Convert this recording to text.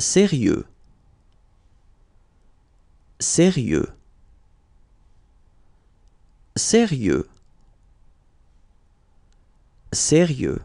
Sérieux. Sérieux. Sérieux. Sérieux.